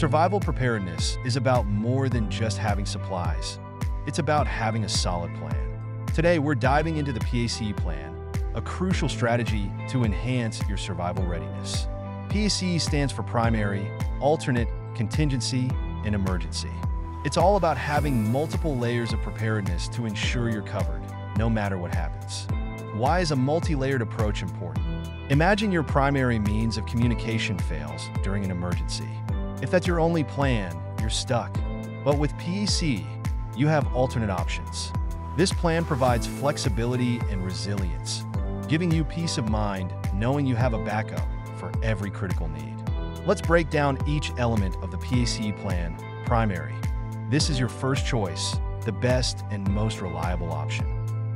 Survival preparedness is about more than just having supplies. It's about having a solid plan. Today, we're diving into the PACE plan, a crucial strategy to enhance your survival readiness. PACE stands for primary, alternate, contingency, and emergency. It's all about having multiple layers of preparedness to ensure you're covered, no matter what happens. Why is a multi-layered approach important? Imagine your primary means of communication fails during an emergency. If that's your only plan, you're stuck. But with PACE, you have alternate options. This plan provides flexibility and resilience, giving you peace of mind knowing you have a backup for every critical need. Let's break down each element of the PACE plan. Primary. This is your first choice, the best and most reliable option.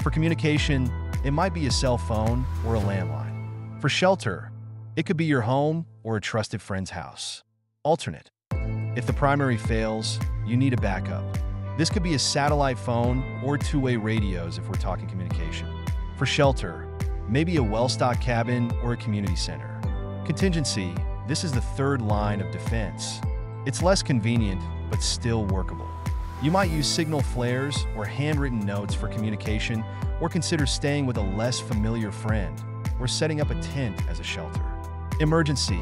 For communication, it might be a cell phone or a landline. For shelter, it could be your home or a trusted friend's house. Alternate. If the primary fails, you need a backup. This could be a satellite phone or two-way radios if we're talking communication. For shelter, maybe a well-stocked cabin or a community center. Contingency, this is the third line of defense. It's less convenient, but still workable. You might use signal flares or handwritten notes for communication, or consider staying with a less familiar friend, or setting up a tent as a shelter. Emergency,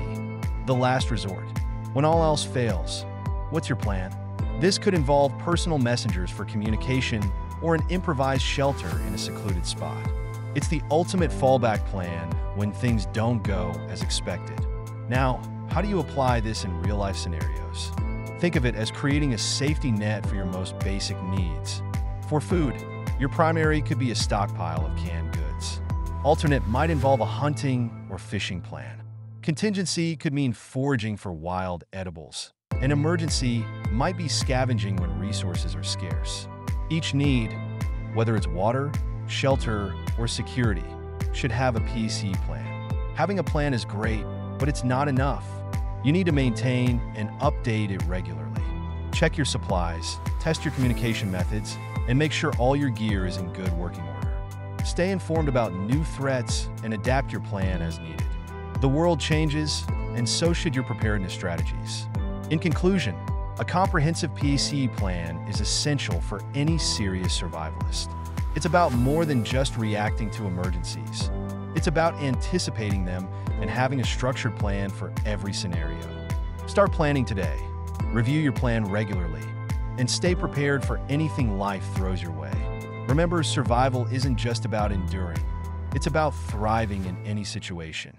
the last resort. When all else fails, what's your plan? This could involve personal messengers for communication or an improvised shelter in a secluded spot. It's the ultimate fallback plan when things don't go as expected. Now, how do you apply this in real-life scenarios? Think of it as creating a safety net for your most basic needs. For food, your primary could be a stockpile of canned goods. Alternate might involve a hunting or fishing plan. Contingency could mean foraging for wild edibles. An emergency might be scavenging when resources are scarce. Each need, whether it's water, shelter, or security, should have a PACE plan. Having a plan is great, but it's not enough. You need to maintain and update it regularly. Check your supplies, test your communication methods, and make sure all your gear is in good working order. Stay informed about new threats and adapt your plan as needed. The world changes, and so should your preparedness strategies. In conclusion, a comprehensive PACE plan is essential for any serious survivalist. It's about more than just reacting to emergencies. It's about anticipating them and having a structured plan for every scenario. Start planning today, review your plan regularly, and stay prepared for anything life throws your way. Remember, survival isn't just about enduring, it's about thriving in any situation.